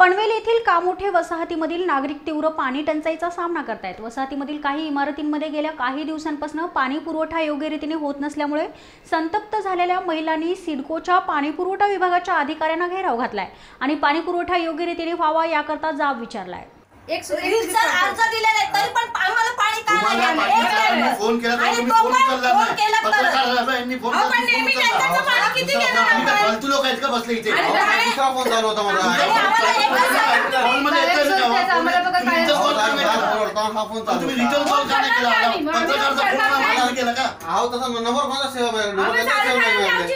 पनवेल येथील कामोठे वसाहतीमधील नागरिक तीव्र पाणी टंचाईचा सामना करतायत. वसाहतीमधील काही इमारतींमध्ये गेल्या काही दिवसांपासून पाणी पुरवठा योग्य रीतीने होत नसल्यामुळे संतप्त झालेल्या महिलांनी सिडकोच्या पाणी पुरवठा विभागाच्या अधिकाऱ्यांना घेराव घातलाय आणि पाणी पुरवठा योग्य रीतीने व्हावा याकरता जाब विचारलाय. एक रीतसर अर्ज दिलेला आहे तरी पण आम्हाला पाणी का नाही? तुम्हाला आलं? एक पाटील वेळेस. फोन केला आहेत का बसले इथे. अहो, काय? दुसरा फोन चालू होता मला. आणि आम्हाला एकच सांगा. आम्हाला का नाही. हा केला? फोन- चालू तुम्ही होता. रिटर्न कॉल का नाही. केला आम्ही पत्रकारचा फोन मला नाही. केला का? अहो तसा नंबर कोणता सेवा आम्ही नंबर चालू सेवा नाही, आमची